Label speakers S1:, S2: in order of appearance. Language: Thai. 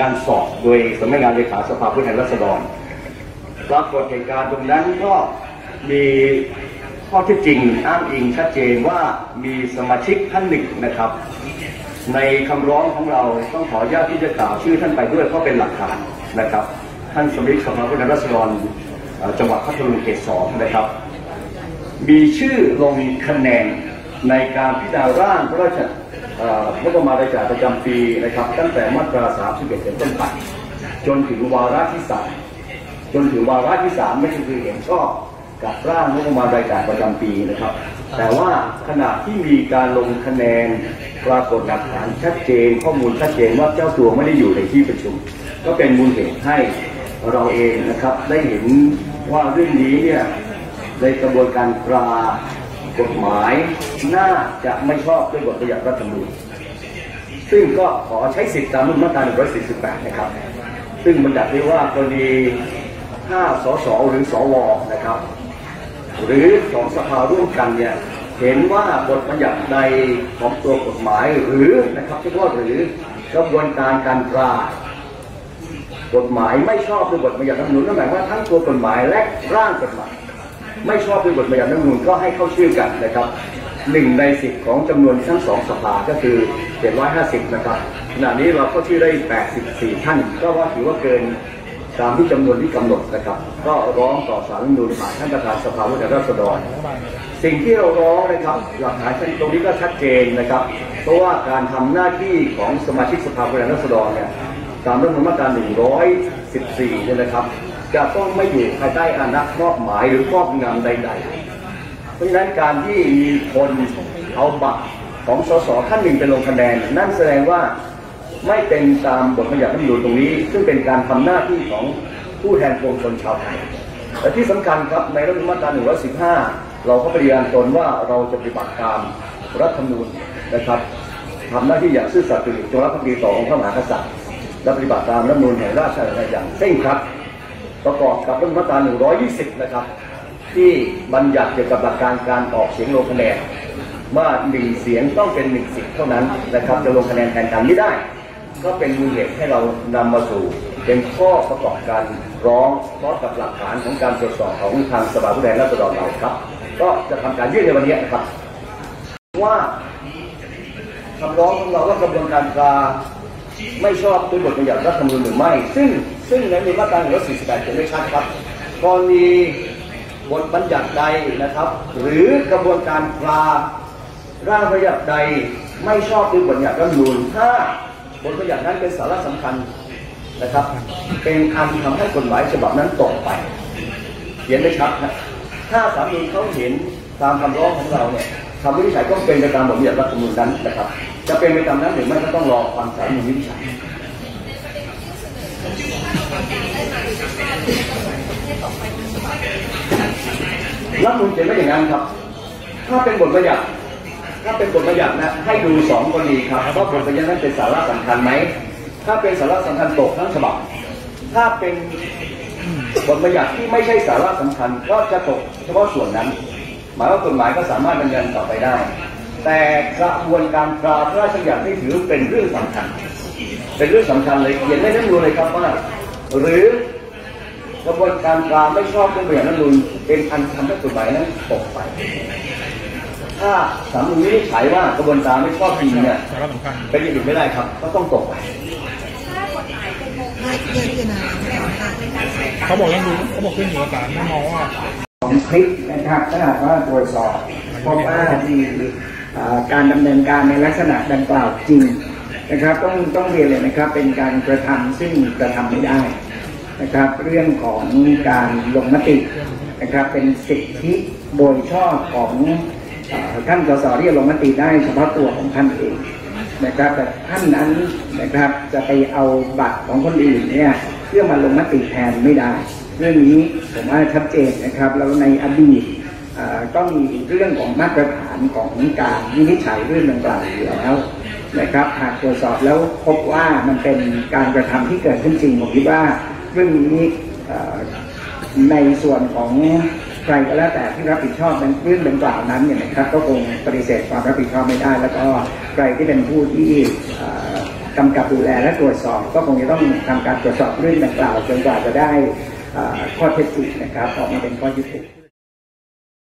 S1: การสอบโดยสำนักงานเลขาสภาผู้แทนราษฎรปรากฏเหตุการณ์ตรงนั้นก็มีข้อเท็จจริงอ้างอิงชัดเจนว่ามีสมาชิกท่านหนึ่งนะครับ ในคำร้องของเราต้องขออนุญาตที่จะกล่าวชื่อท่านไปด้วยเพราะเป็นหลักฐานนะครับ ท่านสมาชิกสภาผู้แทนราษฎรจังหวัดพัทลุงเขตสองนะครับ มีชื่อลงคะแนนในการพิจารณาร่างพระราช งบประมาณรายจ่ายประจำปีนะครับ ตั้งแต่มาตรา 31เป็นต้นไปจนถึงวาระที่สามจนถึงวาระที่สามไม่ใช่คือเห็นชอบกับร่างงบประมาณรายจ่ายประจำปีนะครับ แต่ว่าขณะที่มีการลงคะแนนปรากฏหลักฐานชัดเจน ข้อมูลชัดเจนว่าเจ้าตัวไม่ได้อยู่ในที่ประชุม ก็เป็นมูลเหตุให้เราเองนะครับ ได้เห็นว่าเรื่องนี้เนี่ยในกระบวนการตรา กฎหมายน่าจะไม่ชอบด้วยบทบัญญัติรัฐธรรมนูญซึ่งก็ขอใช้สิทธิตามมาตรา148 นะครับ ซึ่งบัญญัติไว้ว่ากรณีถ้าสสหรือสวนะครับ หรือสองสภาร่วมกันเนี่ยเห็นว่าบทบัญญัติใดของตัวกฎหมายหรือนะครับเฉพาะหรือกระบวนการการตรากฎหมายไม่ชอบด้วยบทบัญญัติรัฐธรรมนูญนั่นหมายว่าทั้งตัวกฎหมายและร่างกฎหมาย ไม่ชอบด้วยบทบัญญัติรัฐธรรมนูญก็ให้เข้าชื่อกันนะครับหนึ่งในสิบของจำนวนทั้งสองสภาก็คือ 750 นะครับขณะนี้เราเข้าชื่อได้ 84 ท่าน ก็ว่าถือว่าเกินตามที่จำนวนที่กำหนดนะครับ ก็ร้องต่อสารรัฐมนูญผ่านท่านประธานสภาผู้แทนราษฎร สิ่งที่เราร้องนะครับหลักฐานตรงนี้ก็ชัดเจนนะครับ เพราะว่าการทำหน้าที่ของสมาชิกสภาผู้แทนราษฎรเนี่ยตามรัฐธรรมนูญมาตรา 114 เนี่ยนะครับ จะต้องไม่อยู่ภายใต้อานักมอบหมายหรือครอบงำใด ๆ เพราะฉะนั้นการที่มีคนเอาบัตรของสสท่านหนึ่งไปลงคะแนน นั่นแสดงว่าไม่เป็นตามบทบัญญัติรัฐธรรมนูญตรงนี้ ซึ่งเป็นการทำหน้าที่ของผู้แทนปวงชนชาวไทยและที่สำคัญครับในรัฐธรรมนูญมาตรา115 เราก็ปฏิญาณตนว่าเราจะปฏิบัติตามรัฐธรรมนูญนะครับทำหน้าที่อย่างซื่อสัตย์สุจริตจงรักภักดีต่อองค์พระมหากษัตริย์และปฏิบัติตามรัฐธรรมนูญแห่งราชอาณาจักรอย่างเคร่งครัด ประกอบกับรัฐมนูญมาตรา120 นะครับ ที่บัญญัติเกี่ยวกับหลักการการออกเสียงลงคะแนนว่าหนึ่งเสียงต้องเป็นหนึ่งสิทธิ์เท่านั้นนะครับ จะลงคะแนนแทนกันไม่ได้ ก็เป็นมูลเหตุให้เรานำมาสู่ เป็นข้อประกอบการร้องพร้อมกับหลักฐานของการตรวจสอบของทางสภาผู้แทนราษฎรเราครับ ก็จะทำการยื่นในวันนี้นะครับ ว่าคำร้องของเราว่ากระบวนการตร ไม่ชอบด้วยบทบัญญัติรัฐธรรมนูญหรือไม่ ซึ่งซึ่งในมาตรา148เขียนไว้ชัดครับกรณีบทบัญญัติใดนะครับ หรือกระบวนการตราร่างบัญญัติใดไม่ชอบด้วยบทบัญญัติรัฐธรรมนูญถ้าบทบัญญัตินั้นเป็นสาระสำคัญนะครับ เป็นอันทำให้กฎหมายฉบับนั้นตกไป เขียนได้ชัดนะถ้าสามีเขาเห็นตามคำร้องของเราเนี่ยคำวินิจฉัยต้องเป็นไปตามบทบัญญัติรัฐธรรมนูญนั้นนะครับ จะเป็นไปตามนั้นหรือไม่ก็ต้องรอฟังสารรัฐธรรมนูญวิจัยรัฐมนูญเขียนไว้อย่างนั้นครับ ถ้าเป็นบทบัญญัติถ้าเป็นบทบัญญัตินะให้ดูสองกรณีครับว่าบทบัญญัตินั้นเป็นสาระสำคัญไหมถ้าเป็นสาระสำคัญตกทั้งฉบับ ถ้าเป็นบทบัญญัติที่ไม่ใช่สาระสำคัญก็จะตกเฉพาะส่วนนั้น หมายว่ากฎหมายก็สามารถดำเนินต่อไปได้ แต่กระบวนการตราพระราชบัญญัติที่ถือเป็นเรื่องสำคัญ เป็นเรื่องสำคัญเลยเขียนในรัฐธรรมนูญเลยครับว่า หรือกระบวนการตราไม่ชอบด้วยบทบัญญัติรัฐธรรมนูญเป็นอันทำให้กฎหมายนั้นตกไป ถ้าสามนุนวินิจฉัยว่ากระบวนการไม่ชอบจริงเนี่ย
S2: สาระสำคัญ
S1: เป็นอย่างอื่นไม่ได้ครับ ก็ต้องตกไป
S2: เขาบอกยังดูเขาบอกขึ้นอยู่กับศาลไม่มองว่า
S3: ของคลิปนะครับถ้าหากว่าตรวจสอบพบว่ามีอ่า การดำเนินการในลักษณะดังกล่าวจริงนะครับต้องต้องเรียนเลยนะครับเป็นการกระทำซึ่งกระทำไม่ได้นะครับเรื่องของการลงมตินะครับเป็นสิทธิโดยชอบของอท่านสสที่จะลงมติได้เฉพาะตัวของท่านเองนะครับแต่ท่านนั้นนะครับจะไปเอาบัตรของคนอื่นเนี่ยเพื่อมาลงมติแทนไม่ได้ เรื่องนี้ผมว่าชัดเจนนะครับแล้วในอดีต อ่าก็มีเรื่องของมาตรฐานของการวินิจฉัยเรื่องดังกล่าวอยู่แล้วนะครับหากตรวจสอบแล้วพบว่ามันเป็นการกระทำที่เกิดขึ้นจริงผมคิดว่าเรื่องนี้ในส่วนของใครก็แล้วแต่ที่รับผิดชอบในเรื่องดังกล่าวนั้นเนี่ยนะครับ ก็คงปฏิเสธความรับผิดชอบไม่ได้ แล้วก็ใครที่เป็นผู้ที่กำกับดูแลและตรวจสอบ ก็คงจะต้องทำการตรวจสอบเรื่องดังกล่าวจนกว่าจะได้ข้อเท็จจริงนะครับออกมาเป็นข้อยุติ